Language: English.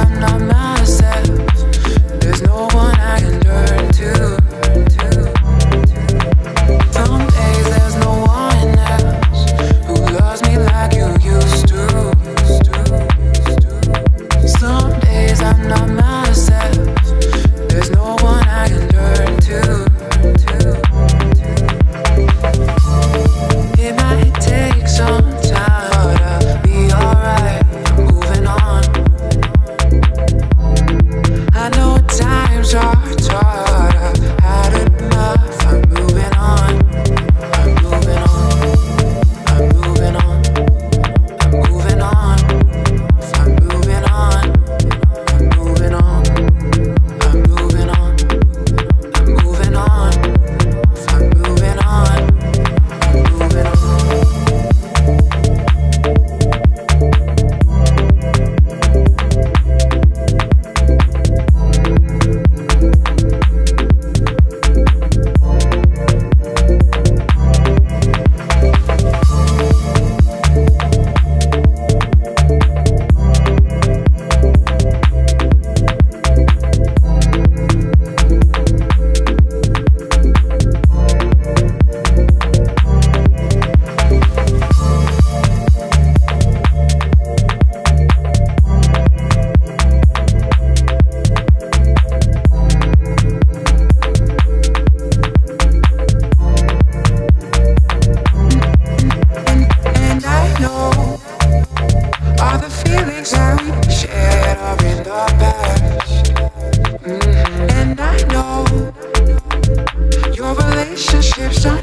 I'm not mad. Ever